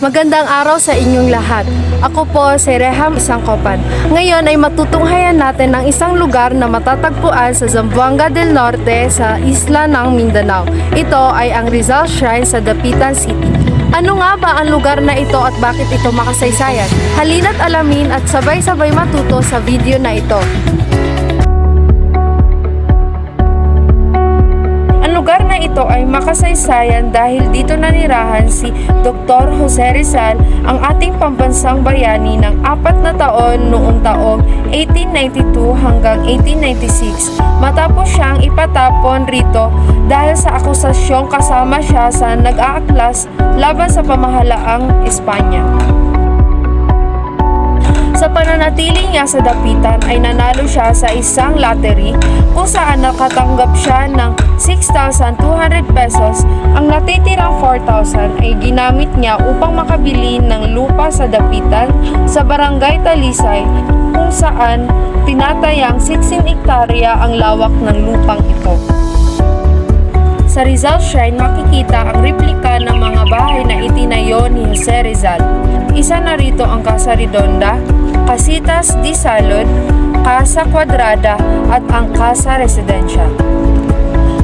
Magandang araw sa inyong lahat. Ako po si Reham Isangkopan. Ngayon ay matutunghayan natin ang isang lugar na matatagpuan sa Zamboanga del Norte sa isla ng Mindanao. Ito ay ang Rizal Shrine sa Dapitan City. Ano nga ba ang lugar na ito at bakit ito makasaysayan? Halina't alamin at sabay-sabay matuto sa video na ito. Ito ay makasaysayan dahil dito nanirahan si Dr. Jose Rizal, ang ating pambansang bayani ng apat na taon noong taong 1892 hanggang 1896 matapos siyang ipatapon rito dahil sa akusasyong kasama siya sa nag-aaklas laban sa pamahalaang Espanya. Sa pananatili niya sa dapitan ay nanalo siya sa isang lottery kung saan nakatanggap siya ng 6,200 pesos. Ang natitirang 4,000 ay ginamit niya upang makabili ng lupa sa dapitan sa barangay Talisay kung saan tinatayang 16 hektarya ang lawak ng lupang ito. Sa Rizal Shrine, makikita ang replika ng mga bahay na itinayo ni Jose Rizal. Isa na rito ang Casa Redonda, Casitas di Salud, Casa Quadrada at ang Casa Residencia.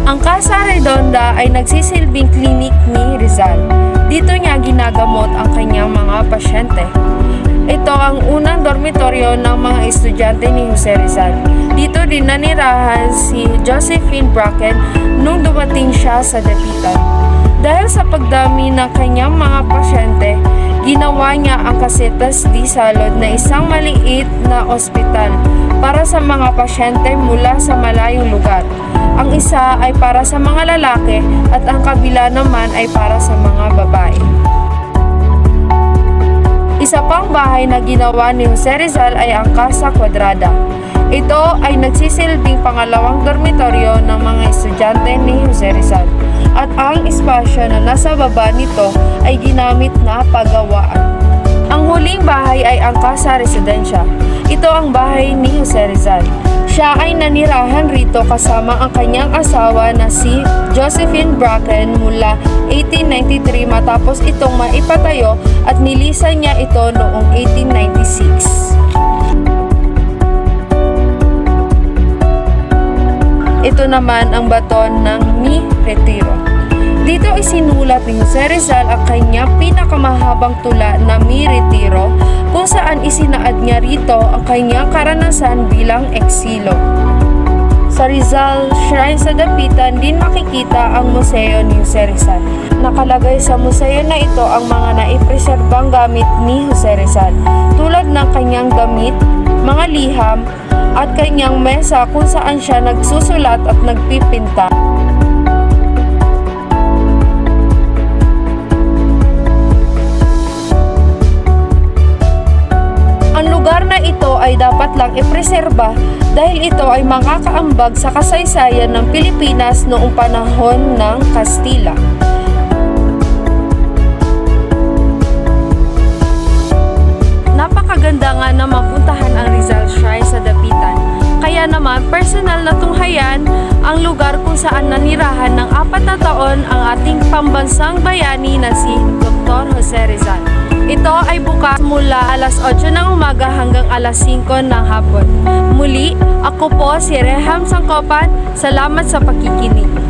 Ang Casa Redonda ay nagsisilbing klinik ni Rizal. Dito niya ginagamot ang kanyang mga pasyente. Ito ang unang dormitoryo ng mga estudyante ni Jose Rizal. Dito din nanirahan si Josephine Bracken nung dumating siya sa Dapitan. Dahil sa pagdami ng kanyang mga pasyente, ginawa niya ang Casitas di Salud na isang maliit na ospital para sa mga pasyente mula sa malayong lugar. Ang isa ay para sa mga lalaki at ang kabila naman ay para sa mga babae. Isa pang bahay na ginawa ni Jose Rizal ay ang Casa Quadrada. Ito ay nagsisilbing pangalawang dormitoryo ng mga estudyante ni Jose Rizal. At ang espasyo na nasa baba nito ay ginamit na pagawaan. Ang huling bahay ay ang Casa Residencia. Ito ang bahay ni Jose Rizal. Siya ay nanirahan rito kasama ang kanyang asawa na si Josephine Bracken mula 1893 matapos itong maipatayo at nilisan niya ito noong 1896. Naman ang baton ng Mi Retiro. Dito isinulat ni Jose Rizal ang kanyang pinakamahabang tula na Mi Retiro kung saan isinaad niya rito ang kanyang karanasan bilang eksilo. Sa Rizal Shrine sa Dapitan din makikita ang museo ni Jose Rizal. Nakalagay sa museo na ito ang mga naipreserbang gamit ni Jose Rizal tulad ng kanyang damit, mga liham, at kanyang mesa kung saan siya nagsusulat at nagpipinta. Ang lugar na ito ay dapat lang ipreserba dahil ito ay makakaambag sa kasaysayan ng Pilipinas noong panahon ng Kastila. Kung saan nanirahan ng apat na taon ang ating pambansang bayani na si Dr. Jose Rizal. Ito ay bukas mula alas 8 ng umaga hanggang alas 5 ng hapon. Muli, ako po si Reham Sangkopan. Salamat sa pakikinig.